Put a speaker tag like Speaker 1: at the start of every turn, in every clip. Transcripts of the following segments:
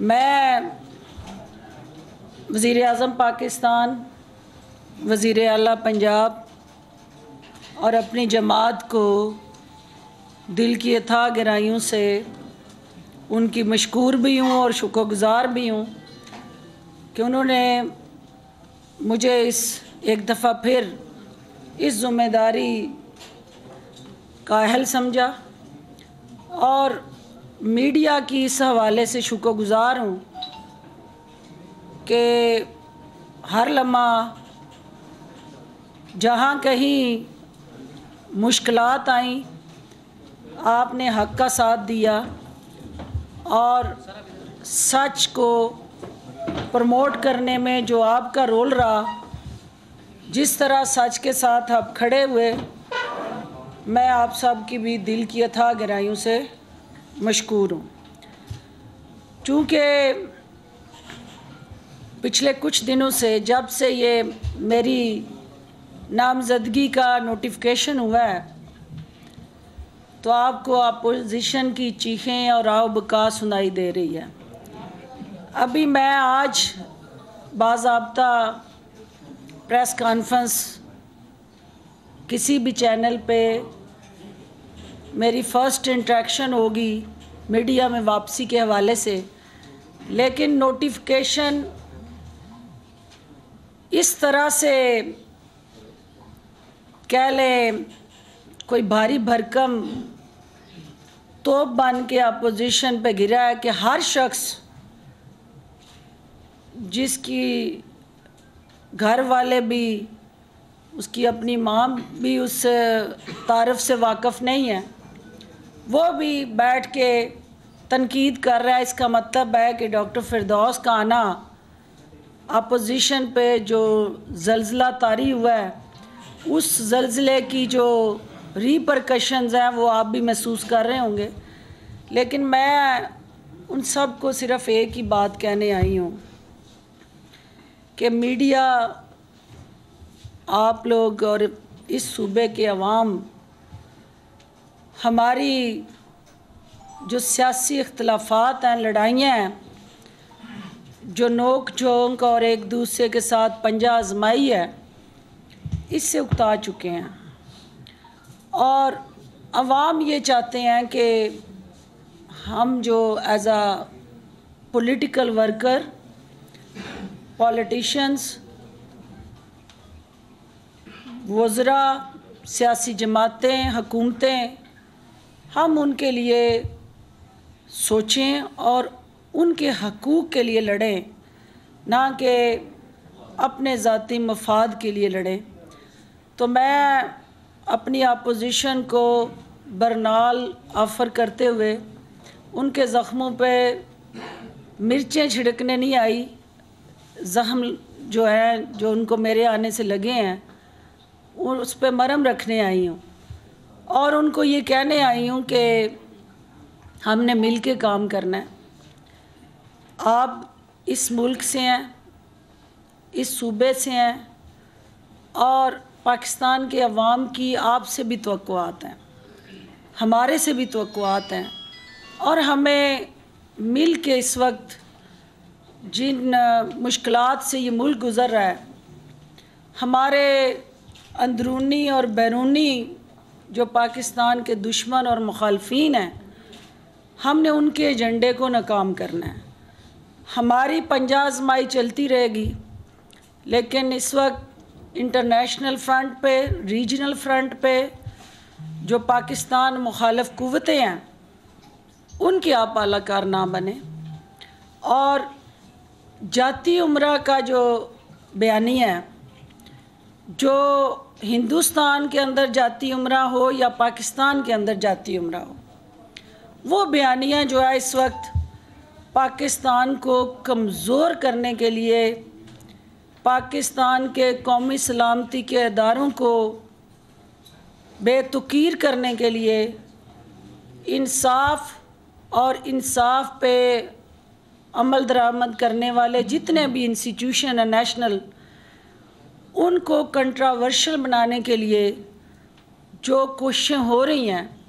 Speaker 1: मैं वज़ी अजम पाकिस्तान वज़ी अला पंजाब और अपनी जमात को दिल की अथा गहराइयों से उनकी मशकूर भी हूँ और शुक्रगुज़ार भी हूँ कि उन्होंने मुझे इस एक दफ़ा फिर इस ज़िम्मेदारी का अहल समझा और मीडिया की इस हवाले से शुक्रगुज़ार हूँ कि हर लम्हा जहाँ कहीं मुश्किलात आई, आपने हक का साथ दिया और सच को प्रमोट करने में जो आपका रोल रहा, जिस तरह सच के साथ आप खड़े हुए, मैं आप सब की भी दिल की अथा गहराइयों से मशहूर हूँ। चूँकि पिछले कुछ दिनों से जब से ये मेरी नामजदगी का नोटिफिकेशन हुआ है तो आपको अपोजिशन की चीखें और आओ बका सुनाई दे रही है। अभी मैं आज बाबा प्रेस कॉन्फ्रेंस किसी भी चैनल पे मेरी फ़र्स्ट इंट्रैक्शन होगी मीडिया में वापसी के हवाले से, लेकिन नोटिफिकेशन इस तरह से, कह लें, कोई भारी भरकम तोप बन के अपोजिशन पे गिरा है कि हर शख्स जिसकी घर वाले भी, उसकी अपनी माँ भी उस तारफ़ से वाकफ़ नहीं है। वो भी बैठ के तनकीद कर रहा है। इसका मतलब है कि डॉक्टर फिरदौस का आना अपोजिशन पे जो जल्ज़ला तारी हुआ है, उस जलजिले की जो रिपरकशंस हैं, वो आप भी महसूस कर रहे होंगे। लेकिन मैं उन सबको सिर्फ़ एक ही बात कहने आई हूँ कि मीडिया आप लोग और इस सूबे के अवाम हमारी जो सियासी इख्तलाफात हैं, लड़ाइयाँ हैं, जो नोक झोंक और एक दूसरे के साथ पंजा आजमाई है, इससे उकता चुके हैं। और अवाम ये चाहते हैं कि हम जो as a political worker politicians वज़रा, सियासी जमातें, हकूमतें हम उनके लिए सोचें और उनके हकूक़ के लिए लड़ें, ना कि अपने ज़ाती मफाद के लिए लड़ें। तो मैं अपनी अपोजिशन को बरनाल ऑफ़र करते हुए उनके ज़ख्मों पे मिर्चें छिड़कने नहीं आई। ज़ख्म जो है, जो उनको मेरे आने से लगे हैं, उस पर मरम रखने आई हूँ। और उनको ये कहने आई हूँ कि हमने मिल के काम करना है। आप इस मुल्क से हैं, इस सूबे से हैं और पाकिस्तान के अवाम की आपसे भी तो हैं, हमारे से भी तो हैं और हमें मिल के इस वक्त जिन मुश्किल से ये मुल्क गुज़र रहा है, हमारे अंदरूनी और बैरूनी जो पाकिस्तान के दुश्मन और मुखालफी हैं, हमने उनके एजेंडे को नाकाम करना है। हमारी पंजा आजमाई चलती रहेगी, लेकिन इस वक्त इंटरनेशनल फ्रंट पे, रीजनल फ्रंट पे जो पाकिस्तान मुखालफ कुतें हैं, उनके आप आलाकार ना बने। और जाती उम्र का जो बयानी है, जो हिंदुस्तान के अंदर जाती उम्र हो या पाकिस्तान के अंदर जाती उम्र हो, वो बयानियाँ जो है इस वक्त पाकिस्तान को कमज़ोर करने के लिए, पाकिस्तान के कौमी सलामती के अदारों को बेतुकीर करने के लिए इंसाफ और इंसाफ पे अमल दरामद करने वाले जितने भी इंस्टीट्यूशन हैं नेशनल उनको कंट्रावर्शल बनाने के लिए जो कोशिशें हो रही हैं,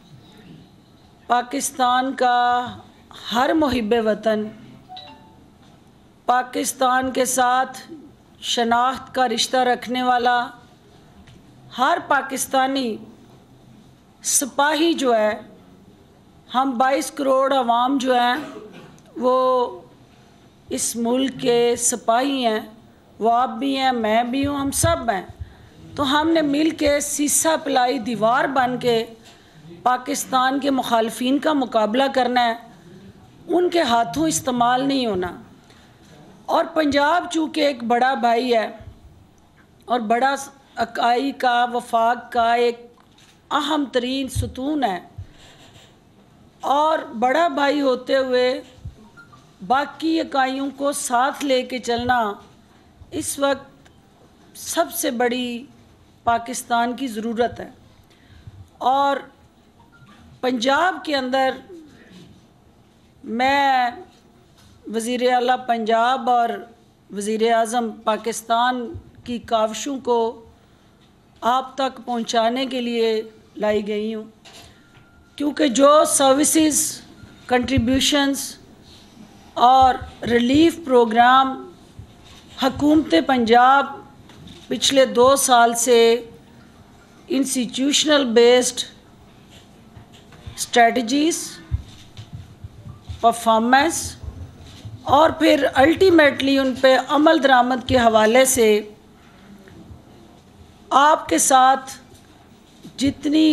Speaker 1: पाकिस्तान का हर मुहब वतन, पाकिस्तान के साथ शनाख्त का रिश्ता रखने वाला हर पाकिस्तानी सिपाही जो है, हम 22 करोड़ आवाम जो हैं, वो इस मुल्क के सिपाही हैं। वो आप भी हैं, मैं भी हूँ, हम सब हैं। तो हमने मिल के सीसा पिलाई, दीवार बन के पाकिस्तान के मुखालफी का मुकाबला करना है। उनके हाथों इस्तेमाल नहीं होना। और पंजाब चूँकि एक बड़ा भाई है और बड़ा अकाई का, वफाक का एक अहम तरीन सतून है। और बड़ा भाई होते हुए बाकी इकाइयों को साथ लेके चलना इस वक्त सबसे बड़ी पाकिस्तान की ज़रूरत है। और पंजाब के अंदर मैं वज़ी अला पंजाब और वज़ी अज़म पाकिस्तान की काविशों को आप तक पहुँचाने के लिए लाई गई हूँ, क्योंकि जो सर्विसेज़ कंट्रीब्यूशंस और रिलीफ प्रोग्राम हकूमत पंजाब पिछले दो साल से इंस्टीट्यूशनल बेस्ड स्ट्रेटजीज़ परफॉर्मेंस और फिर अल्टीमेटली उन पे अमल दरामद के हवाले से आपके साथ जितनी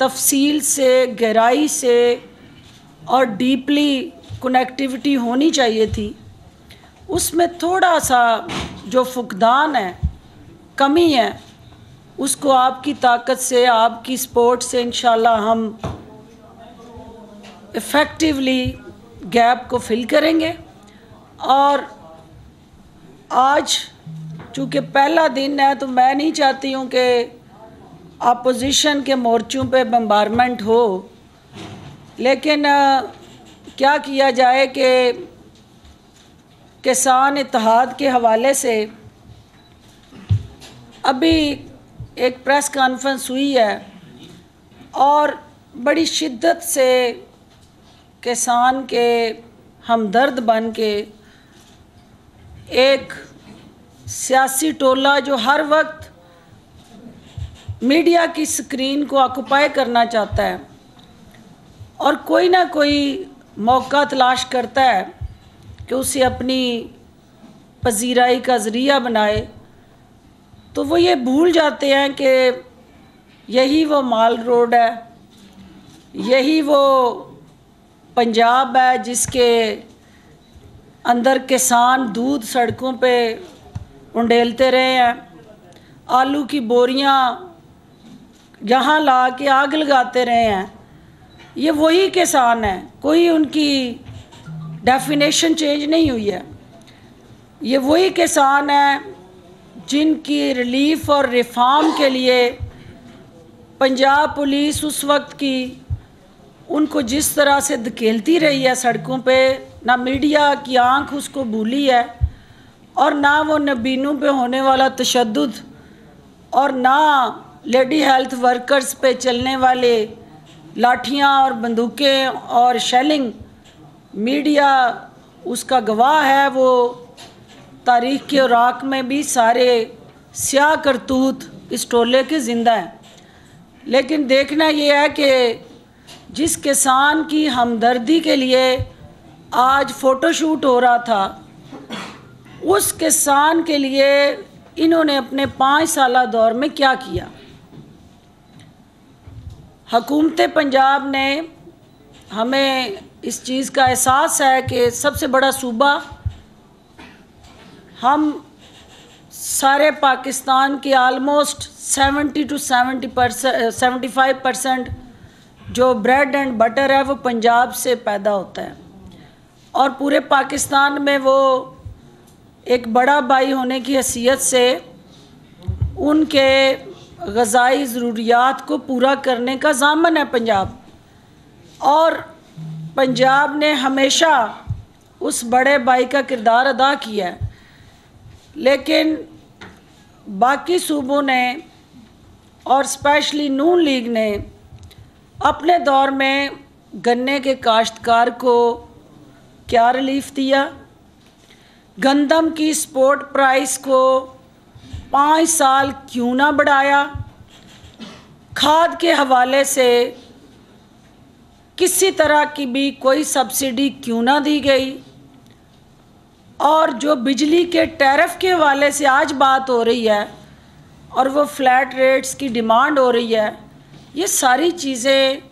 Speaker 1: तफसील से, गहराई से और डीपली कनेक्टिविटी होनी चाहिए थी उसमें थोड़ा सा जो फुकदान है, कमी है, उसको आपकी ताकत से, आपकी सपोर्ट से इन हम इफ़ेक्टिवली गैप को फिल करेंगे। और आज चूँकि पहला दिन है तो मैं नहीं चाहती हूँ कि अपोजिशन के मोर्चों पे बम्बारमेंट हो, लेकिन क्या किया जाए कि किसान इतिहाद के हवाले से अभी एक प्रेस कॉन्फ्रेंस हुई है और बड़ी शिद्दत से किसान के हमदर्द बन के एक सियासी टोला जो हर वक्त मीडिया की स्क्रीन को ऑक्यूपाई करना चाहता है और कोई ना कोई मौका तलाश करता है। कि उसे अपनी पजीराई का ज़रिया बनाए तो वो ये भूल जाते हैं कि यही वो माल रोड है, यही वो पंजाब है जिसके अंदर किसान दूध सड़कों पे उंडेलते रहे हैं, आलू की बोरियाँ यहाँ ला के आग लगाते रहे हैं। ये वही किसान हैं, कोई उनकी डेफिनेशन चेंज नहीं हुई है। ये वही किसान हैं, जिनकी रिलीफ और रिफॉर्म के लिए पंजाब पुलिस उस वक्त की उनको जिस तरह से धकेलती रही है सड़कों पे, ना मीडिया की आँख उसको भूली है और ना वो नबीनों पे होने वाला तशद और ना लेडी हेल्थ वर्कर्स पे चलने वाले लाठियाँ और बंदूकें और शेलिंग मीडिया उसका गवाह है, वो तारीख के राक में भी सारे स्याह करतूत इस टोले के ज़िंदा हैं। लेकिन देखना ये है कि जिस किसान की हमदर्दी के लिए आज फ़ोटोशूट हो रहा था, उस किसान के लिए इन्होंने अपने पाँच साल दौर में क्या किया? हकूमत पंजाब ने हमें इस चीज़ का एहसास है कि सबसे बड़ा सूबा हम सारे पाकिस्तान के almost seventy two seventy percent seventy five percent जो ब्रेड एंड बटर है, वो पंजाब से पैदा होता है। और पूरे पाकिस्तान में वो एक बड़ा भाई होने की हैसियत से उनके गज़ाई ज़रूरियात को पूरा करने का जामन है पंजाब। और पंजाब ने हमेशा उस बड़े भाई का किरदार अदा किया है। लेकिन बाकी सूबों ने और स्पेशली नून लीग ने अपने दौर में गन्ने के काश्तकार को क्या रिलीफ दिया? गंदम की स्पोर्ट प्राइस को पाँच साल क्यों ना बढ़ाया? खाद के हवाले से किसी तरह की भी कोई सब्सिडी क्यों ना दी गई? और जो बिजली के टैरिफ के वाले से आज बात हो रही है, और वो फ्लैट रेट्स की डिमांड हो रही है, ये सारी चीज़ें,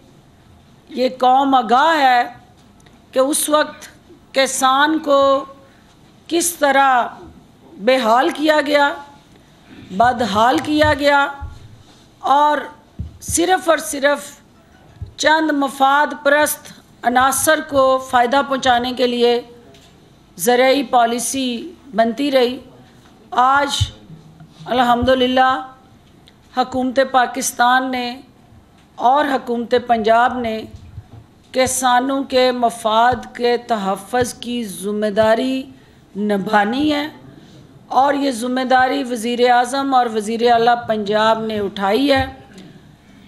Speaker 1: ये कौम आगाह है कि उस वक्त किसान को किस तरह बेहाल किया गया, बदहाल किया गया, और सिर्फ़ और सिर्फ़ चंद मफाद परस्त अनासर को फ़ायदा पहुँचाने के लिए ज़रूरी पॉलिसी बनती रही। आज, अल्हम्दुलिल्लाह, हकूमत पाकिस्तान ने और हकूमत पंजाब ने किसानों के मफाद के तहफ़ की ज़िम्मेदारी निभानी है और ये ज़िम्मेदारी वज़ी अजम और वज़ी अला पंजाब ने उठाई है।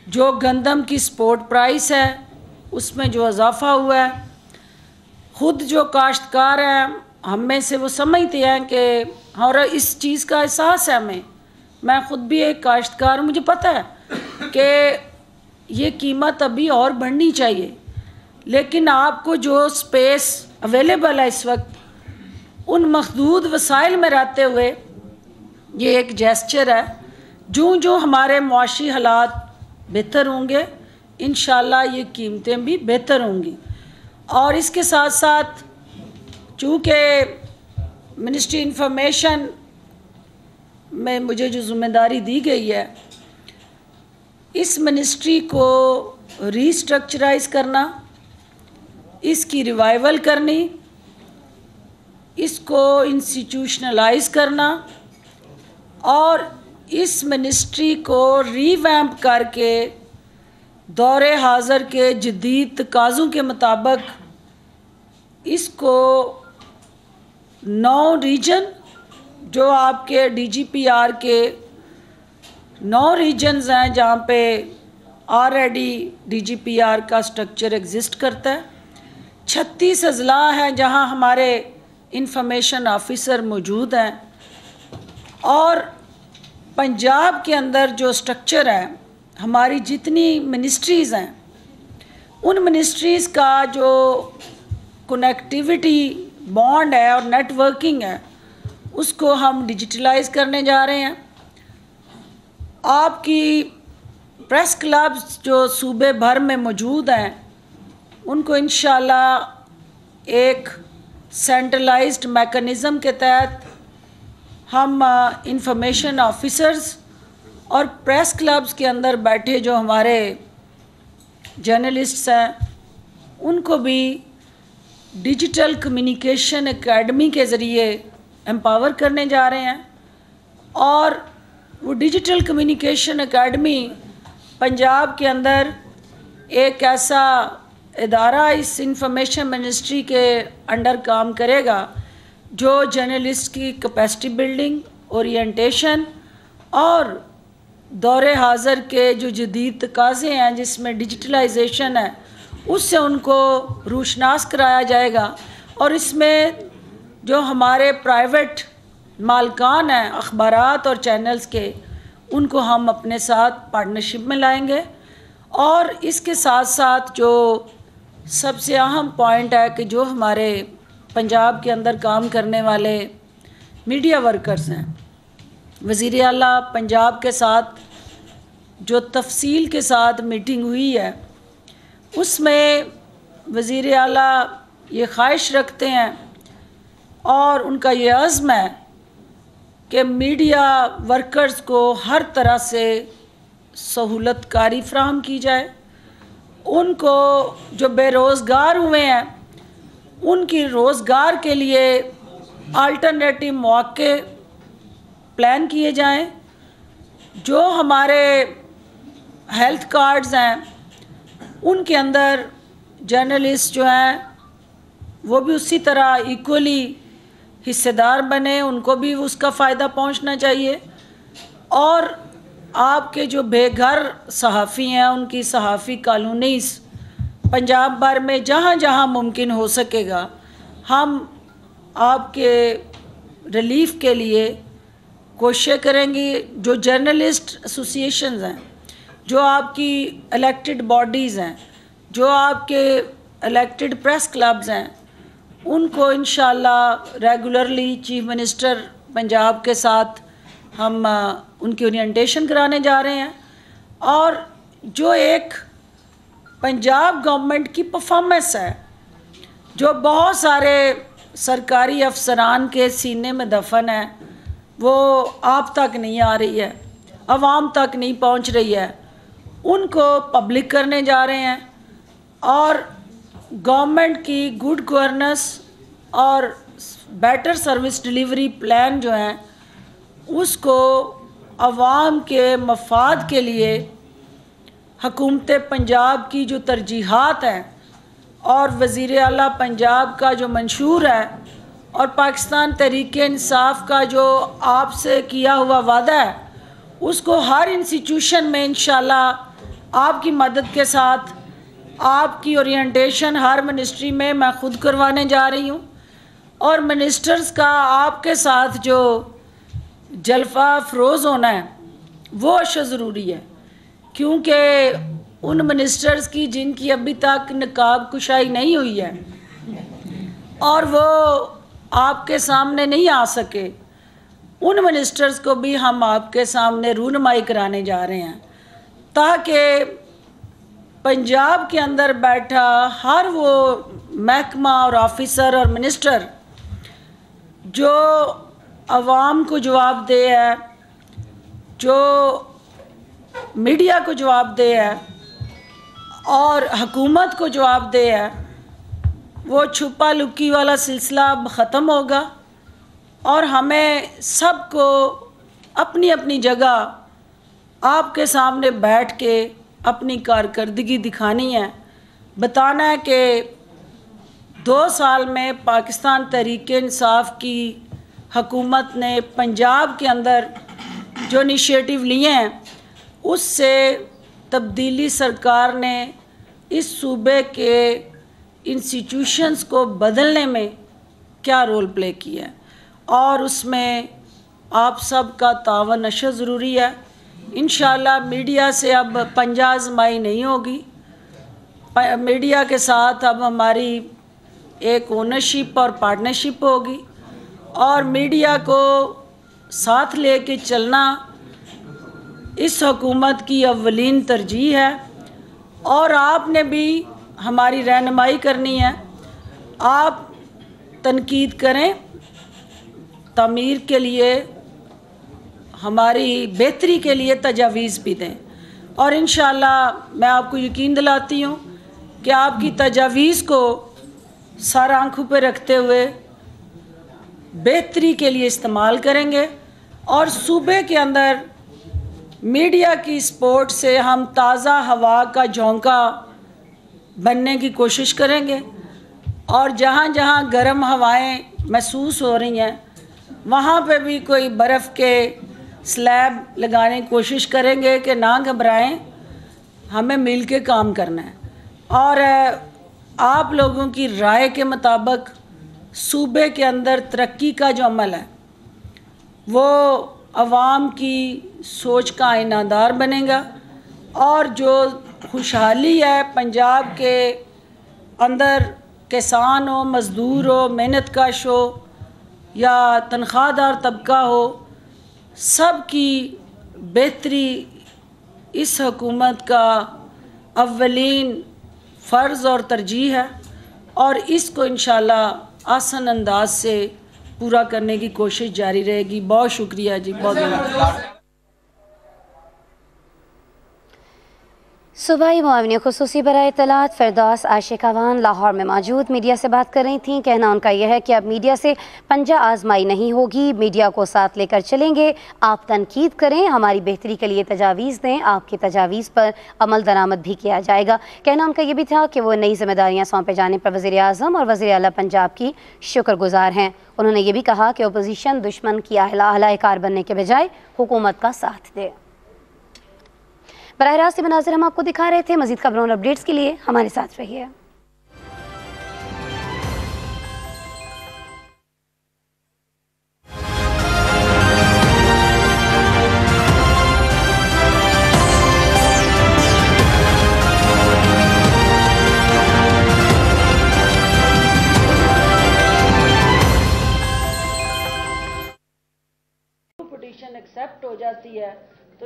Speaker 1: जो गंदम की स्पोर्ट प्राइस है, उसमें जो इजाफ़ा हुआ है, ख़ुद जो काश्तकार हैं, हम में से वो समझते हैं कि और इस चीज़ का एहसास है हमें। मैं ख़ुद भी एक काश्तकार मुझे पता है कि ये कीमत अभी और बढ़नी चाहिए। लेकिन आपको जो स्पेस अवेलेबल है इस वक्त, उन मखदूद वसाइल में रहते हुए, ये एक जेस्चर है। जो जो हमारे मुआशी हालात बेहतर होंगे। इन ये कीमतें भी बेहतर होंगी। और इसके साथ साथ चूँकि मिनिस्ट्री इंफॉर्मेशन में मुझे जो ज़िम्मेदारी दी गई है, इस मिनिस्ट्री को रीस्ट्रक्चराइज करना, इसकी रिवाइवल करनी, इसको इंस्टीट्यूशनलाइज करना और इस मिनिस्ट्री को रीवैम्प करके दौरे हाज़र के जदीद तकाज़ों के मुताबिक इसको नौ रीजन जो आपके डीजीपीआर के नौ रीजन्स हैं जहाँ पे ऑलरेडी डीजीपीआर का स्ट्रक्चर एग्जिस्ट करता है। छत्तीस अजला हैं जहाँ हमारे इंफॉर्मेशन ऑफिसर मौजूद हैं। और पंजाब के अंदर जो स्ट्रक्चर है, हमारी जितनी मिनिस्ट्रीज़ हैं, उन मिनिस्ट्रीज़ का जो कनेक्टिविटी बॉन्ड है और नेटवर्किंग है, उसको हम डिजिटलाइज करने जा रहे हैं। आपकी प्रेस क्लब्स जो सूबे भर में मौजूद हैं, उनको इन एक सेंट्रलाइज्ड मेकनिज़म के तहत हम इंफॉर्मेशन ऑफिसर्स और प्रेस क्लब्स के अंदर बैठे जो हमारे जर्नलिस्ट्स हैं, उनको भी डिजिटल कम्युनिकेशन एकेडमी के ज़रिए एम्पावर करने जा रहे हैं। और वो डिजिटल कम्युनिकेशन एकेडमी पंजाब के अंदर एक ऐसा इदारा इस इंफॉर्मेशन मिनिस्ट्री के अंडर काम करेगा जो जर्नलिस्ट की कैपेसिटी बिल्डिंग ओरिएंटेशन और दौरे हाज़र के जो जदीद तकाज़े हैं, जिसमें डिजिटलाइजेशन है, उससे उनको रूशनास कराया जाएगा। और इसमें जो हमारे प्राइवेट मालकान हैं अखबार और चैनल्स के, उनको हम अपने साथ पार्टनरशिप में लाएँगे। और इसके साथ साथ जो सबसे अहम पॉइंट है कि जो हमारे पंजाब के अंदर काम करने वाले मीडिया वर्कर्स हैं। वज़ी अला पंजाब के साथ, जो तफसील के साथ मीटिंग हुई है, उसमें वज़ी अला ये ख्वाहिश रखते हैं और उनका ये अज़म है कि मीडिया वर्कर्स को हर तरह से सहूलत कारी फ्राहम की जाए। उनको जो बेरोज़गार हुए हैं उनकी रोज़गार के लिए अल्टरनेटिव मौके प्लान किए जाएँ, जो हमारे हेल्थ कार्ड्स हैं, उनके अंदर जर्नलिस्ट जो हैं, वो भी उसी तरह इक्वली हिस्सेदार बने, उनको भी उसका फ़ायदा पहुँचना चाहिए। और आपके जो बेघर सहाफ़ी हैं, उनकी सहाफ़ी कॉलोनीस पंजाब भर में जहाँ जहाँ मुमकिन हो सकेगा, हम आपके रिलीफ के लिए कोशिश करेंगी। जो जर्नलिस्ट एसोसिएशंस हैं, जो आपकी इलेक्टेड बॉडीज़ हैं, जो आपके इलेक्टेड प्रेस क्लब्स हैं, उनको इन रेगुलरली चीफ मिनिस्टर पंजाब के साथ हम उनकी ओरिएंटेशन कराने जा रहे हैं। और जो एक पंजाब गवर्नमेंट की परफॉर्मेंस है, जो बहुत सारे सरकारी अफसरान के सीने में दफन है, वो आप तक नहीं आ रही है, आवाम तक नहीं पहुँच रही है। उनको पब्लिक करने जा रहे हैं और गवर्नमेंट की गुड गवर्नेंस और बेटर सर्विस डिलीवरी प्लान जो हैं, उसको आवाम के मफाद के लिए हकूमत पंजाब की जो तरजीहत हैं और वज़ी अला पंजाब का जो मंशूर है और पाकिस्तान तहरीक इंसाफ का जो आपसे किया हुआ वादा है, उसको हर इंस्टीट्यूशन में इन आपकी मदद के साथ, आपकी ओरिएंटेशन हर मिनिस्ट्री में मैं ख़ुद करवाने जा रही हूँ और मिनिस्टर्स का आपके साथ जो जलफा फरोज़ होना है, वो अशा ज़रूरी है। क्योंकि उन मिनिस्टर्स की जिनकी अभी तक नकाब कुशाई नहीं हुई है, और वो आपके सामने नहीं आ सके, उन मिनिस्टर्स को भी हम आपके सामने रूनमाई कराने जा रहे हैं, ताकि पंजाब के अंदर बैठा हर वो महकमा और ऑफिसर और मिनिस्टर जो आवाम को जवाब दे है, जो मीडिया को जवाब दे है, और हकूमत को जवाब दे है, वो छुपा लुकी वाला सिलसिला अब ख़त्म होगा, और हमें सबको अपनी अपनी जगह आपके सामने बैठ के अपनी कारकर्दगी दिखानी है। बताना है कि दो साल में पाकिस्तान तहरीक इंसाफ की हकूमत ने पंजाब के अंदर जो इनिशिएटिव लिए हैं उससे तब्दीली सरकार ने इस सूबे के इंस्टीट्यूशंस को बदलने में क्या रोल प्ले किया और उसमें आप सब का तावन अशा ज़रूरी है। इन मीडिया से अब पंजा आजमाई नहीं होगी। मीडिया के साथ अब हमारी एक ओनरशिप और पार्टनरशिप होगी। और मीडिया को साथ लेके चलना इस हुकूमत की अवलिन तरजीह है और आपने भी हमारी रहनमाई करनी है। आप तनकीद करें, तमीर के लिए, हमारी बेहतरी के लिए तजावीज़ भी दें। और इन मैं आपको यकीन दिलाती हूँ कि आपकी तजावीज़ को सर आँखों पर रखते हुए बेहतरी के लिए इस्तेमाल करेंगे और सूबे के अंदर मीडिया की सपोर्ट से हम ताज़ा हवा का झोंका बनने की कोशिश करेंगे। और जहाँ जहाँ गर्म हवाएँ महसूस हो रही हैं, वहाँ पे भी कोई बर्फ़ के स्लैब लगाने की कोशिश करेंगे कि ना घबराएँ, हमें मिल के काम करना है। और आप लोगों की राय के मुताबिक सूबे के अंदर तरक्की का जो अमल है, वो आवाम की सोच का आइनादार बनेगा और जो खुशहाली है पंजाब के अंदर किसान हो, मज़दूर हो, मेहनत कश हो या तनख्वाहदार तबका हो, सब की बेहतरी इस हकूमत का अवलिन फ़र्ज़ और तरजीह है और इसको इन आसान अंदाज से पूरा करने की कोशिश जारी रहेगी। बहुत शुक्रिया जी बहुत बहुत
Speaker 2: सूबाई मुआवनी खसूसी बर इतलात फरदास आशिकावान लाहौर में मौजूद मीडिया से बात कर रही थी। कहना उनका यह है कि अब मीडिया से पंजा आजमाई नहीं होगी। मीडिया को साथ लेकर चलेंगे। आप तनकीद करें। हमारी बेहतरी के लिए तजावीज़ दें। आपकी तजावीज़ पर अमल दरामद भी किया जाएगा। कहना उनका यह भी था कि वो नई जिम्मेदारियाँ सौंपे जाने पर वज़ी अजम और वज़ी अला पंजाब की शुक्रगुजार हैं। उन्होंने ये भी कहा कि अपोजिशन दुश्मन की अहला कार बनने के बजाय हुकूमत का साथ दे। बर रास्त मनाजिर हम आपको दिखा रहे थे। मजीद खबरों और अपडेट्स के लिए हमारे साथ रहिए।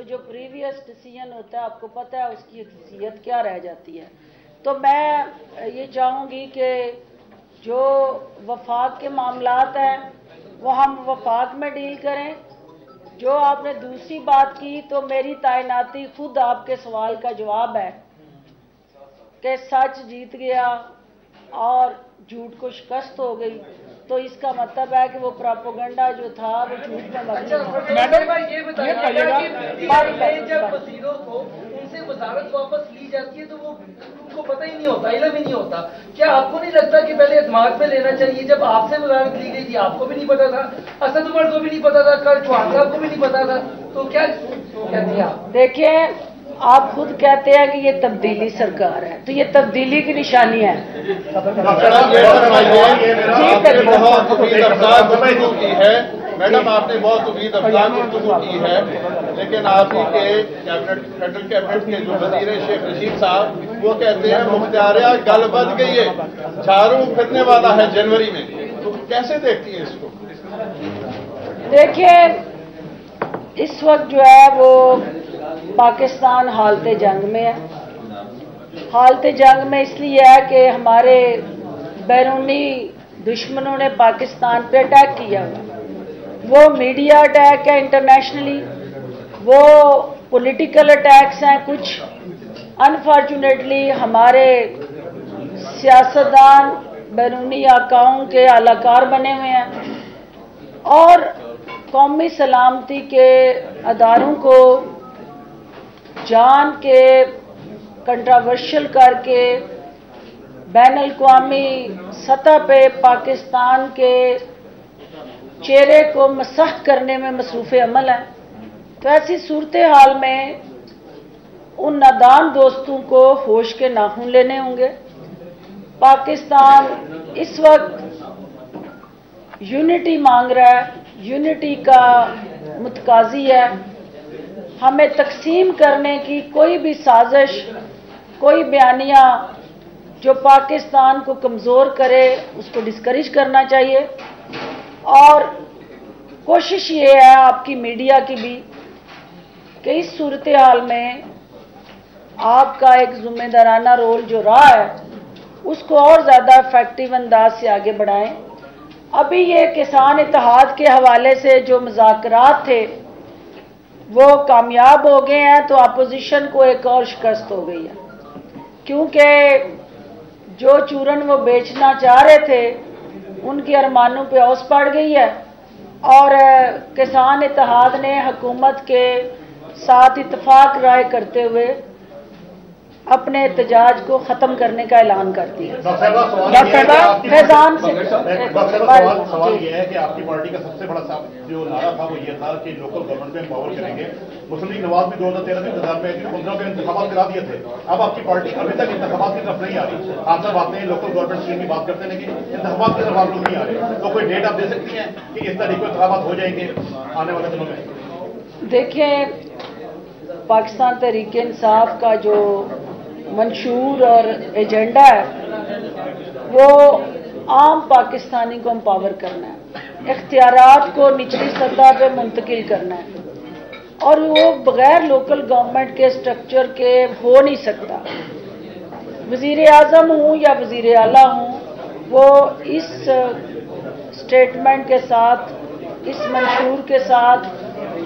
Speaker 1: तो जो प्रीवियस डिसीज़न होता है, आपको पता है उसकी हसीियत क्या रह जाती है। तो मैं ये चाहूँगी कि जो वफाक के मामलात हैं, वो हम वफाक में डील करें। जो आपने दूसरी बात की तो मेरी तैनाती खुद आपके सवाल का जवाब है कि सच जीत गया और झूठ को शिकस्त हो गई। तो इसका मतलब है कि वो प्रोपोगंडा जो था वो झूठ में
Speaker 3: अच्छा मैडम ये बताइएगा जब वजीरों को उनसे वजारत वापस ली जाती है तो वो उनको पता ही नहीं होता इलम ही नहीं होता। क्या आपको नहीं लगता कि पहले दिमाग में लेना चाहिए जब आपसे वजारत ली गई थी आपको भी नहीं पता था असद उमर को भी नहीं पता था कल चौहान साहब को भी नहीं पता था तो क्या कहते हैं आप?
Speaker 1: देखिए आप खुद कहते हैं कि ये तब्दीली सरकार है तो ये तब्दीली की निशानी है।
Speaker 4: मैडम आपने बहुत उम्मीद अफजा गुफ्तगू की है। मैडम आपने बहुत उम्मीद अफजा गुफ्तगू की है लेकिन आप ही के कैबिनेट फेडरल कैबिनेट के जो वज़ीर शेख रशीद साहब वो कहते हैं मुख्तारिया गल बद गई है। झाड़ू फिरने वाला है जनवरी में। तो कैसे देखती है इसको?
Speaker 1: देखिए इस वक्त जो है वो पाकिस्तान हालत जंग में है। हालत जंग में इसलिए है कि हमारे बैरूनी दुश्मनों ने पाकिस्तान पे अटैक किया। वो मीडिया अटैक है इंटरनेशनली, वो पॉलिटिकल अटैक्स हैं कुछ। अनफॉर्चुनेटली हमारे सियासतदान बैरूनी आकाओं के अलाकार बने हुए हैं। और कौमी सलामती के अदारों को जान के कंट्रावर्शियल करके बैन अवी सतह पे पाकिस्तान के चेहरे को मसह करने में मसरूफ़ अमल है। तो ऐसी सूरत हाल में उन नादान दोस्तों को होश के नाखून लेने होंगे। पाकिस्तान इस वक्त यूनिटी मांग रहा है। यूनिटी का मुतकाजी है। हमें तकसीम करने की कोई भी साजिश, कोई बयानिया जो पाकिस्तान को कमज़ोर करे, उसको डिस्करेज करना चाहिए। और कोशिश ये है आपकी मीडिया की भी कि इस सूरत हाल में आपका एक जिम्मेदाराना रोल जो रहा है, उसको और ज़्यादा इफ़ेक्टिव अंदाज से आगे बढ़ाएँ। अभी ये किसान इतिहाद के हवाले से जो मुजाकरात थे वो कामयाब हो गए हैं तो अपोजिशन को एक और शिकस्त हो गई है। क्योंकि जो चूरन वो बेचना चाह रहे थे, उनके अरमानों पे औस पड़ गई है। और किसान इतिहाद ने हकूमत के साथ इतफाक राय करते हुए अपने एहतजाज को ख़त्म करने का ऐलान कर दिया।
Speaker 5: डॉक्टर साहब है
Speaker 1: फैजान से-
Speaker 5: सवाल सवाल ये है कि आपकी पार्टी का सबसे बड़ा जो नारा था वो ये था कि लोकल गवर्नमेंट में पावर करेंगे। मुस्लिम लीग नवाज़ भी दो हज़ार तेरह में इंतज़ार में पंद्रह के इंतबात करा दिए थे। अब आपकी पार्टी अभी तक इंतबात की तरफ़ नहीं आ रही। आप सब आते हैं लोकल गवर्नमेंट स्कीम की बात करते हैं लेकिन इंतबात की तरफ़ आप लोग नहीं आ रहे। तो कोई डेट आप दे सकती हैं कि इस तारीख को इंतबात हो जाएँगे आने वाले दिनों में?
Speaker 1: देखिए पाकिस्तान तहरीक इंसाफ का जो मंशूर और एजेंडा है, वो आम पाकिस्तानी को एम्पावर करना है। इख्तियार को निचली सतह पे मुंतकिल करना है। और वो बगैर लोकल गवर्नमेंट के स्ट्रक्चर के हो नहीं सकता। वज़ीर आज़म हूँ या वज़ीर अला हूँ, वो इस स्टेटमेंट के साथ, इस मंशूर के साथ,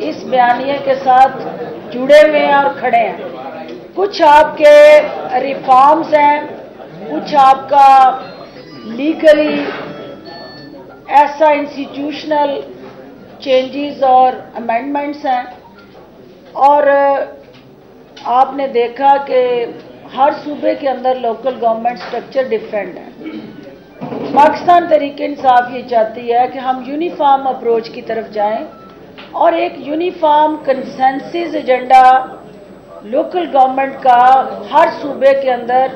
Speaker 1: इस बयानिए के साथ जुड़े हुए हैं और खड़े हैं। कुछ आपके रिफॉर्म्स हैं, कुछ आपका लीगली ऐसा इंस्टीट्यूशनल चेंजेस और अमेंडमेंट्स हैं। और आपने देखा कि हर सूबे के अंदर लोकल गवर्नमेंट स्ट्रक्चर डिफरेंट है। पाकिस्तान तरीके इंसाफ ये चाहती है कि हम यूनिफॉर्म अप्रोच की तरफ़ जाएँ और एक uniform consensus agenda local government का हर सूबे के अंदर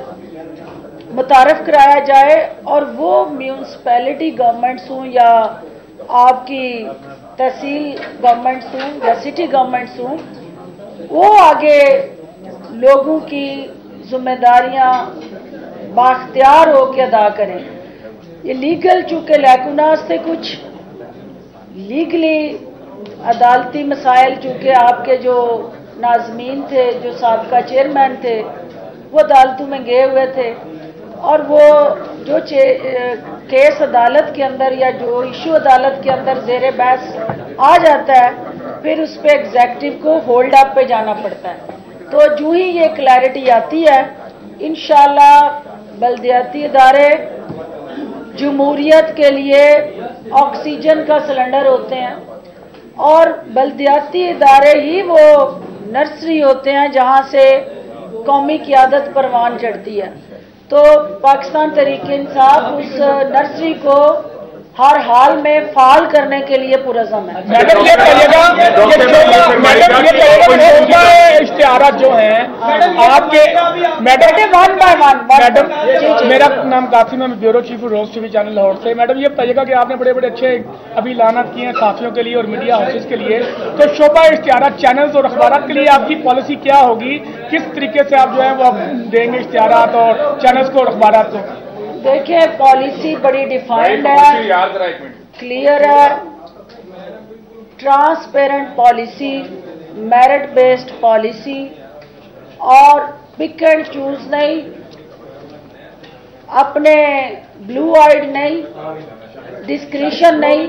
Speaker 1: मुतारफ कराया जाए और वो म्यूनसिपैलिटी गवर्नमेंट्स हों या आपकी तहसील गवर्नमेंट्स हों या सिटी गवर्नमेंट्स हों, वो आगे लोगों की जिम्मेदारियाँ बाख्तियार होकर अदा करें। ये लीगल चूँकि लैकुनास थे कुछ लीगली अदालती मसाइल, चूँकि आपके जो नाजमीन थे, जो सबका चेयरमैन थे, वो अदालतों में गए हुए थे। और वो जो केस अदालत के अंदर या जो इशू अदालत के अंदर जेर बहस आ जाता है, फिर उस पर एग्जैक्टिव को होल्ड अप पे जाना पड़ता है। तो जो ही ये क्लैरिटी आती है इन बल्दियाती इदारे, जमहूरियत के लिए ऑक्सीजन का सिलेंडर होते हैं। और बल्दियाती इदारे ही वो नर्सरी होते हैं जहाँ से कौमी क्यादत परवान चढ़ती है। तो पाकिस्तान तरीके इंसाफ उस नर्सरी को हर हाल में फाल करने के लिए पुरजम है।
Speaker 6: मैडम ये कहिएगा मैडम ये कहिएगा इश्तेहार जो है आपके मैडम के वन बाय वन मैडम मेरा नाम काफ़ी मैं bureau chief Rose TV channel Lahore से। मैडम ये बताइएगा कि आपने बड़े बड़े अच्छे अभी लानत किए हैं साथियों के लिए और मीडिया हाउसेज के लिए। तो शोभा इश्तेहार चैनल्स और अखबार के लिए आपकी पॉलिसी क्या होगी? किस तरीके से आप जो है वो देंगे इश्तेहार और चैनल्स को और अखबार को?
Speaker 1: देखिए पॉलिसी बड़ी डिफाइंड है। क्लियर है। Transparent policy merit based policy और पिक एंड चूज़ नहीं। अपने ब्लू आइड नहीं। डिस्क्रिशन नहीं।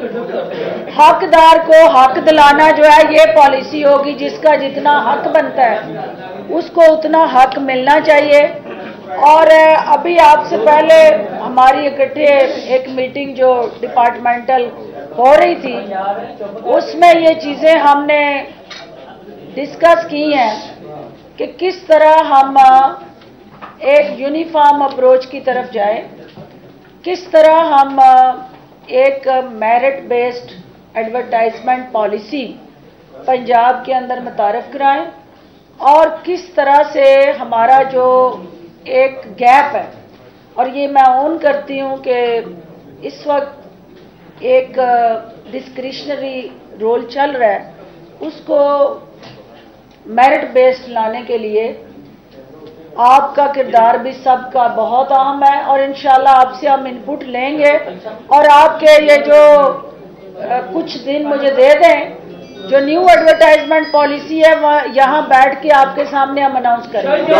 Speaker 1: हकदार को हक दिलाना जो है ये पॉलिसी होगी जिसका जितना हक बनता है उसको उतना हक मिलना चाहिए। और अभी आपसे पहले हमारी इकट्ठे एक मीटिंग जो डिपार्टमेंटल हो रही थी, उसमें ये चीज़ें हमने डिस्कस की हैं कि किस तरह हम एक यूनिफॉर्म अप्रोच की तरफ़ जाए, किस तरह हम एक merit based advertisement policy Punjab के अंदर मुतारफ कराएँ, और किस तरह से हमारा जो एक गैप है। और ये मैं ओन करती हूँ कि इस वक्त एक डिस्क्रिशनरी रोल चल रहा है। उसको मेरिट बेस्ड लाने के लिए आपका किरदार भी सबका बहुत अहम है और इंशाल्लाह आपसे हम इनपुट लेंगे। और आपके ये जो कुछ दिन मुझे दे दें जो न्यू एडवर्टाइजमेंट पॉलिसी है वह यहाँ बैठ के आपके सामने हम अनाउंस करेंगे।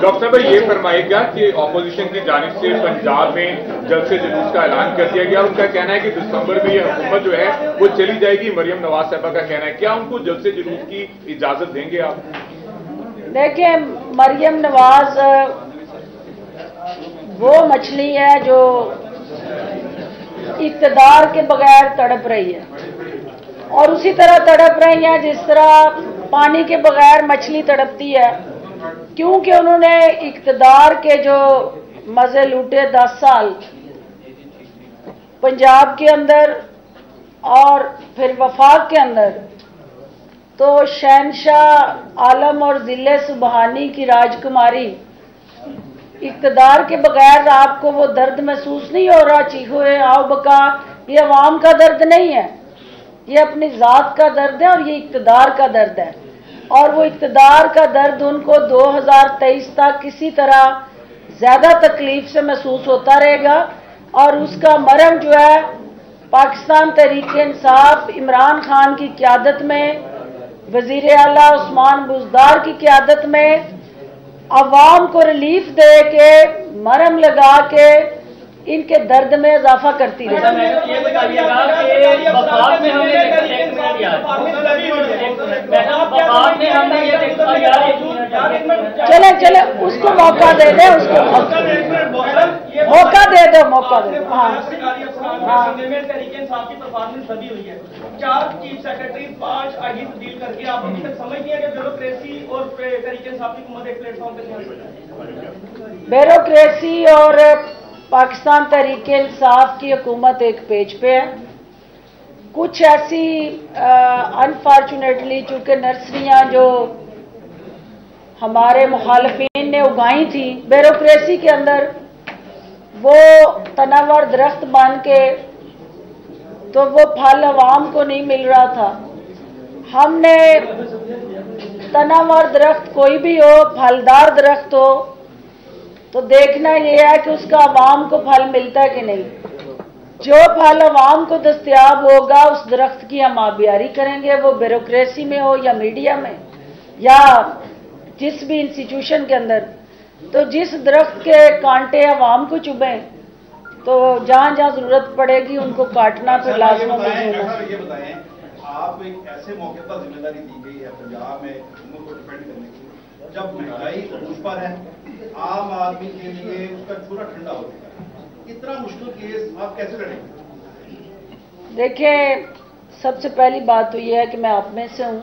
Speaker 7: डॉक्टर भाई ये फरमाएगा कि ऑपोजिशन की जानब से पंजाब में जल्द से जुलूस का ऐलान कर दिया गया उनका कहना है कि दिसंबर में ये हुकूमत जो है वो चली जाएगी। मरियम नवाज़ साहबा का कहना है। क्या उनको जल्द से जुलूस की इजाज़त देंगे आप?
Speaker 1: देखिए मरियम नवाज़ वो मछली है जो इकतदार के बगैर तड़प रही है। और उसी तरह तड़प रही हैं जिस तरह पानी के बगैर मछली तड़पती है। क्योंकि उन्होंने इकतदार के जो मज़े लूटे दस साल पंजाब के अंदर और फिर वफाक के अंदर तो शहनशाह आलम और ज़िले सुबहानी की राजकुमारी इकतदार के बगैर आपको वो दर्द महसूस नहीं हो रहा चीखो आओ बका, ये आवाम का दर्द नहीं है। ये अपनी ज़ात का दर्द है और ये इकतदार का दर्द है। और वो इकतदार का दर्द उनको 2023 तक किसी तरह ज़्यादा तकलीफ़ से महसूस होता रहेगा और उसका मरम जो है, पाकिस्तान तरीके इंसाफ इमरान खान की क्यादत में, वज़ीर अला उस्मान बुजदार की क्यादत में, अवाम को रिलीफ दे के, मरम लगा के इनके दर्द में इजाफा करती रही चले चले उसको मौका दे दे उसको मौका दे दो। मौका दे दो हाँ। चार चीफ सेक्रेटरी पाँच आईजी डील करके आप अभी तक समझ है कि ब्यूरोक्रेसी और तरीके इंसाफ की हुकूमत एक प्लेटफॉर्म पे ब्यूरोक्रेसी और पाकिस्तान तरीके इंसाफ की हुकूमत एक पेज पे है। कुछ ऐसी अनफॉर्चुनेटली चूँकि नर्सरियाँ जो हमारे मुखालफन ने उगाई थी ब्यूरोक्रेसी के अंदर वो तनावर दरख्त बन के तो वो फल आवाम को नहीं मिल रहा था। हमने तनावर दरख्त कोई भी हो, फलदार दरख्त हो तो देखना यह है कि उसका आवाम को फल मिलता है कि नहीं। जो फल आवाम को दस्तियाब होगा उस दरख्त की हम आबियारी करेंगे वो ब्यूरोक्रेसी में हो या मीडिया में या जिस भी इंस्टीट्यूशन के अंदर। तो जिस दरख्त के कांटे आवाम को चुभे तो जहाँ जहाँ ज़रूरत पड़ेगी उनको काटना फिर लाजम
Speaker 5: आप एक ऐसे मौके पर ज़िम्मेदारी दी गई है पंजाब में जब महँगाई उस पर है, आम आदमी के लिए उसका चूल्हा ठंडा हो चुका इतना मुश्किल केस आप कैसे लड़ेंगे?
Speaker 1: देखिए, सबसे पहली बात तो यह है कि मैं आप में से हूँ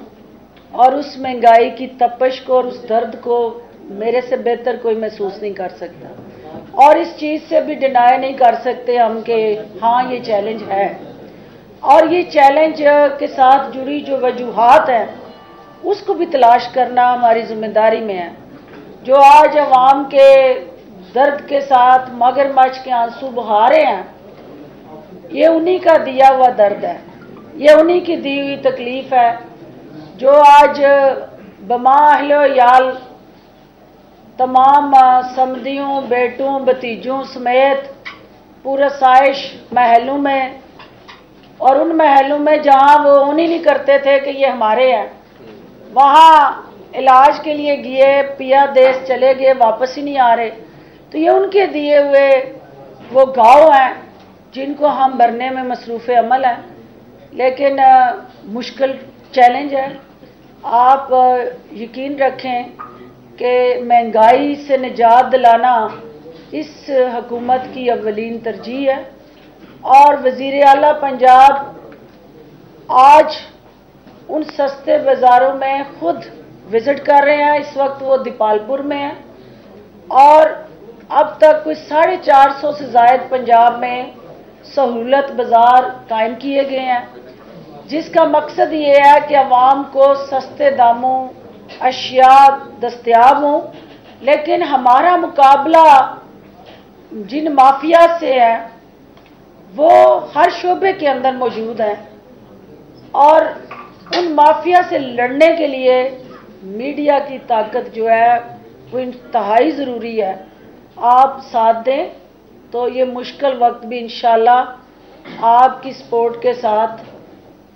Speaker 1: और उस महँगाई की तपश को और उस दर्द को मेरे से बेहतर कोई महसूस नहीं कर सकता। और इस चीज़ से भी डिनाई नहीं कर सकते हम कि हाँ ये चैलेंज है। और ये चैलेंज के साथ जुड़ी जो वजूहत हैं उसको भी तलाश करना हमारी ज़िम्मेदारी में है। जो आज अवाम के दर्द के साथ मगरमच्छ के आँसू बहा रहे हैं, ये उन्हीं का दिया हुआ दर्द है। ये उन्हीं की दी हुई तकलीफ़ है। जो आज बमा याल तमाम समदियों, बेटों, भतीजों समेत पूरा साइश महलों में, और उन महलों में जहाँ वो उन्हीं नहीं करते थे कि ये हमारे हैं। वहाँ इलाज के लिए गए पिया देश चले गए वापस ही नहीं आ रहे। तो ये उनके दिए हुए वो गाँव हैं जिनको हम भरने में मसरूफ़ अमल हैं। लेकिन आ, मुश्किल चैलेंज है। आप आ, यकीन रखें कि महँगाई से निजात दिलाना इस हकूमत की अवलीन तरजीह है। और वज़ी अला पंजाब आज उन सस्ते बाज़ारों में खुद विज़िट कर रहे हैं। इस वक्त वो दीपालपुर में है। और अब तक कुछ साढ़े चार सौ से जायद पंजाब में सहूलत बाज़ार कायम किए गए हैं। जिसका मकसद ये है कि आवाम को सस्ते दामों, अशिया दस्तियाब हों। लेकिन हमारा मुकाबला जिन माफिया से है, वो हर शोबे के अंदर मौजूद हैं। और उन माफिया से लड़ने के लिए मीडिया की ताकत जो है, वो इंतहाई ज़रूरी है। आप साथ दें तो ये मुश्किल वक्त भी इंशाल्लाह आपकी सपोर्ट के साथ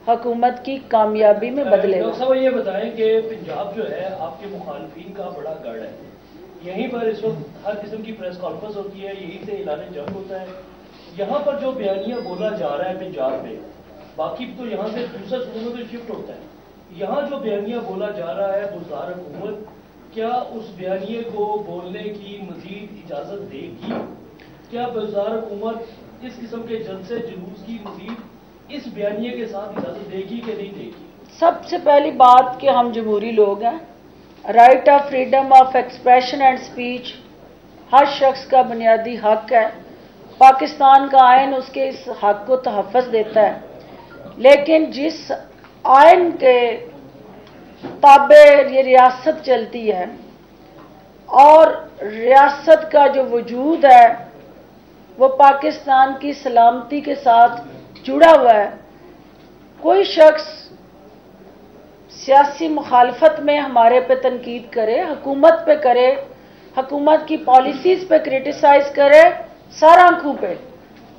Speaker 1: हुकूमत की कामयाबी में बदले
Speaker 8: डॉक्टर ये बताएँ कि पंजाब जो है, आपके मुखालफिन का बड़ा गढ़ है। यहीं पर इस वक्त हर किस्म की प्रेस कॉन्फ्रेंस होती है, यहीं से ऐलान जंग होता है। यहाँ पर जो बयानिया बोला जा रहा है पंजाब में बाकी तो यहाँ से दूसरे सूबों में तो शिफ्ट होता है। यहाँ जो बयानिया बोला जा रहा है, बुजार हुकूमत, क्या उस बयानिए को बोलने की मजीद इजाज़त देगी? क्या बुजार हुकूमत इस किस्म के जलसे, जुलूस की मजीद इस बयानिए के साथ इजाज़त देगी कि नहीं देगी?
Speaker 1: सबसे पहली बात कि हम जमहूरी लोग हैं। Right of freedom of expression and speech हर शख्स का बुनियादी हक है। पाकिस्तान का आयन उसके इस हक को तहफ़ देता है। लेकिन जिस आयन के ताबे ये रियासत चलती है, और रियासत का जो वजूद है, वो पाकिस्तान की सलामती के साथ जुड़ा हुआ है। कोई शख्स सियासी मुखालफत में हमारे पे तनकीद करे, हकूमत पे करे, हकूमत की पॉलिसीज़ पे क्रिटिसाइज करे, सारा आँखों पे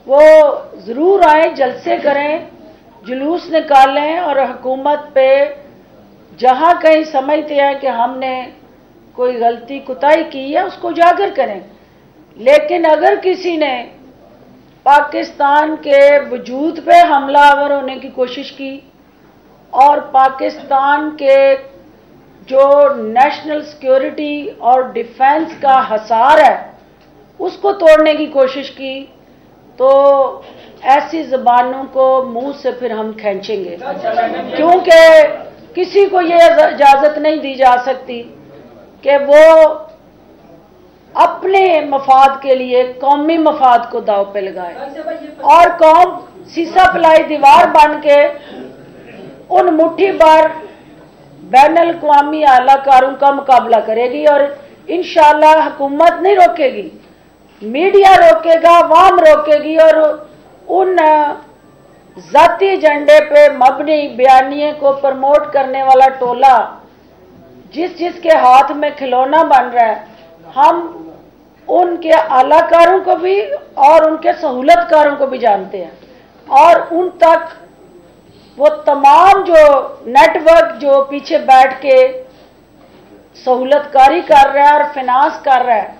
Speaker 1: वो ज़रूर आए, जलसे करें जुलूस निकालें और हुकूमत पे जहाँ कहीं समझते हैं कि हमने कोई गलती कुताही की है उसको उजागर करें। लेकिन अगर किसी ने पाकिस्तान के वजूद पे हमलावर होने की कोशिश की और पाकिस्तान के जो नेशनल सिक्योरिटी और डिफेंस का हसार है, उसको तोड़ने की कोशिश की तो ऐसी जबानों को मुँह से फिर हम खींचेंगे। क्योंकि किसी को ये इजाज़त नहीं दी जा सकती कि वो अपने मफाद के लिए कौमी मफाद को दाव पे लगाए। और कौम सीसा पलाई दीवार बन के उन मुट्ठी बार बैन अवी आलाकारों का मुकाबला करेगी और इन हुकूमत नहीं रोकेगी, मीडिया रोकेगा, वाम रोकेगी और उन जाति एजेंडे पे मबनी बयानिए को प्रमोट करने वाला टोला, जिस जिसके हाथ में खिलौना बन रहा है, हम उनके आलाकारों को भी और उनके सहूलतकारों को भी जानते हैं। और उन तक वो तमाम जो नेटवर्क जो पीछे बैठ के सहूलतकारी कर रहा है और फिनांस कर रहा है,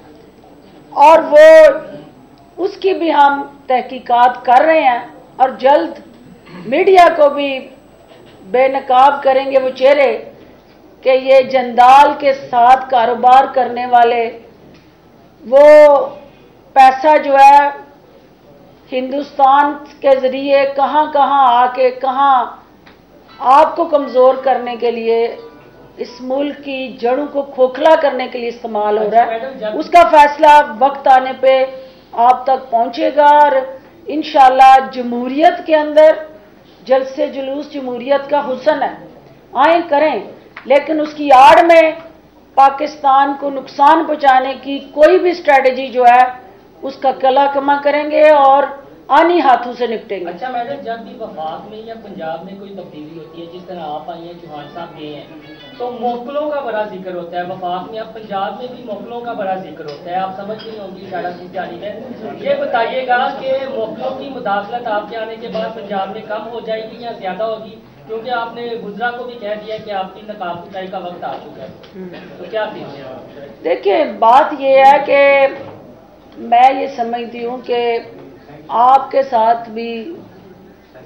Speaker 1: और वो, उसकी भी हम तहकीकात कर रहे हैं और जल्द मीडिया को भी बेनकाब करेंगे वो चेहरे कि ये जंदाल के साथ कारोबार करने वाले वो पैसा जो है हिंदुस्तान के ज़रिए कहाँ कहाँ आके कहाँ आपको कमज़ोर करने के लिए इस मुल्क की जड़ों को खोखला करने के लिए इस्तेमाल हो रहा है। उसका फैसला वक्त आने पे आप तक पहुंचेगा और इन जमहूरियत के अंदर जलसे जुलूस जमहूरियत का हुसन है। आए करें, लेकिन उसकी आड़ में पाकिस्तान को नुकसान पहुँचाने की कोई भी स्ट्रेटजी जो है, उसका कला कमा करेंगे और आनी हाथों से निपटेंगे।
Speaker 9: अच्छा मैडम जब भी वफाक में या पंजाब में कोई तब्दीली होती है जिस तरह आप आई हैं चौहान साहब गए हैं तो मोकलों का बड़ा ज़िक्र होता है वफाक में। अब पंजाब में भी मोकलों का बड़ा ज़िक्र होता है। आप समझ नहीं होंगी इशारा की जानी है। ये बताइएगा कि मोकलों की मुदाखलत आपके आने के बाद पंजाब में कम हो जाएगी या ज़्यादा होगी? क्योंकि आपने गुजरा को भी कह दिया कि आपकी नकाब कुटाई का वक्त आ चुका है। तो क्या
Speaker 1: देखिए बात ये है कि मैं ये समझती हूँ कि आपके साथ भी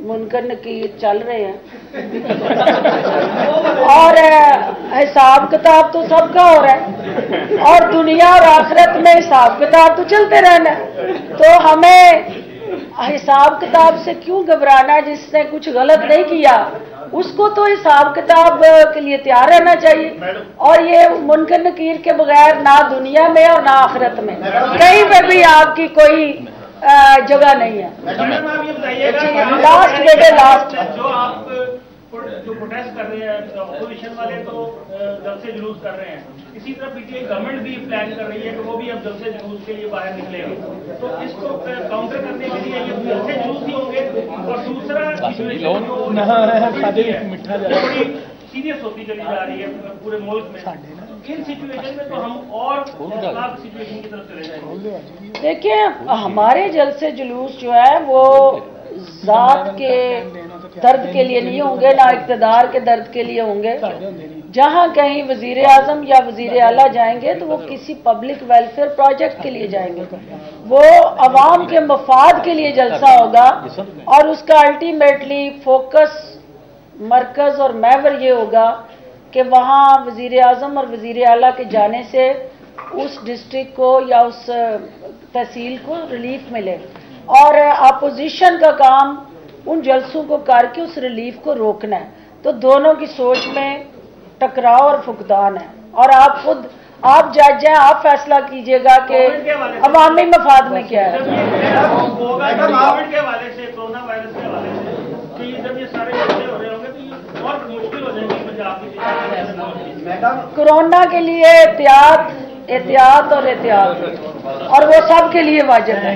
Speaker 1: मुनकर नकीर चल रहे हैं। और हिसाब किताब तो सबका हो रहा है। और दुनिया और आखिरत में हिसाब किताब तो चलते रहना तो हमें हिसाब किताब से क्यों घबराना जिसने कुछ गलत नहीं किया, उसको तो हिसाब किताब के लिए तैयार रहना चाहिए। और ये मुनकर नकीर के बगैर ना दुनिया में और ना आखिरत में। कहीं पे भी आपकी कोई जगह नहीं है। लास्ट बेटे लास्ट
Speaker 8: जो आप जो प्रोटेस्ट कर रहे हैं अपोजिशन वाले तो जब से जुलूस कर रहे हैं। इसी तरह पीटीआई गवर्नमेंट भी प्लान कर रही है कि वो भी अब जब से जुलूस के लिए बाहर निकलेगा। तो इसको काउंटर करने के लिए ये जब से जुलूस ही होंगे। और दूसरा मिठा सीरियस होती चली जा रही है पूरे मुल्क में। इन सिचुएशन में तो हम और सिचुएशन की तरफ़ चले जाएँगे।
Speaker 1: देखिए हमारे जल से जुलूस जो है वो जात के दर्द के लिए नहीं होंगे ना इकतदार के दर्द के लिए होंगे। जहाँ कहीं वज़ीर आज़म या वज़ीर अला जाएँगे तो वो किसी पब्लिक वेलफेयर प्रोजेक्ट के लिए जाएँगे। वो अवाम के मफाद के लिए जलसा होगा और उसका अल्टीमेटली फोकस मरकज और महवर ये होगा कि वहाँ वज़ी अजम और वज़ी अला के जाने से उस डिस्ट्रिक्ट को या उस तहसील को रिलीफ मिले। और अपोजिशन का काम उन जलसों को करके उस रिलीफ को रोकना है। तो दोनों की सोच में टकराव और फुकदान है। और आप खुद आप जज हैं आप फैसला कीजिएगा कि अवामी मफाद में क्या है। जब ये सारे हो रहे हो कोरोना के लिए एहतियात एहतियात और एहतियात। और वो सब के लिए वाजिब है।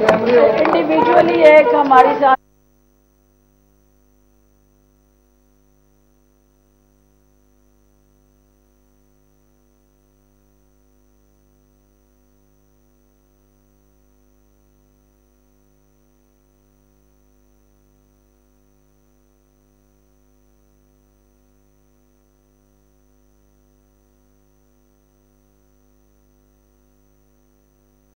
Speaker 1: कैमरे इंडिविजुअली एक हमारी साथ